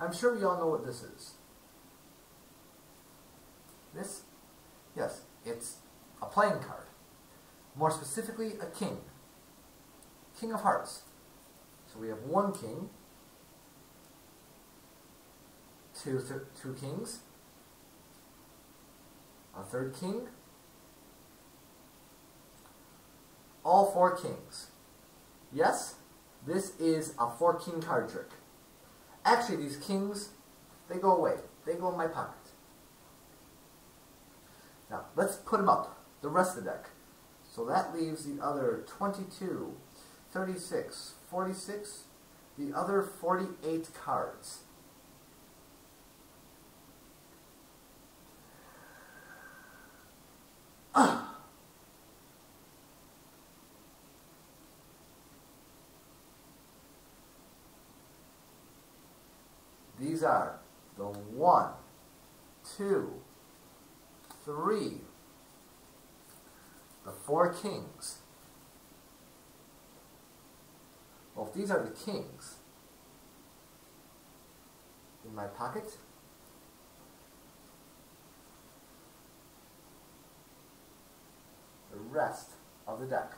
I'm sure we all know what this is. This, yes, it's a playing card. More specifically, a king. King of hearts. So we have one king, two, two kings, a third king, all four kings. Yes, this is a four king card trick. Actually, these kings, they go away. They go in my pocket. Now, let's put them up, the rest of the deck. So that leaves the other 22, 36, 46, the other 48 cards. These are the one, two, three, the four kings. Well, if these are the kings in my pocket, the rest of the deck.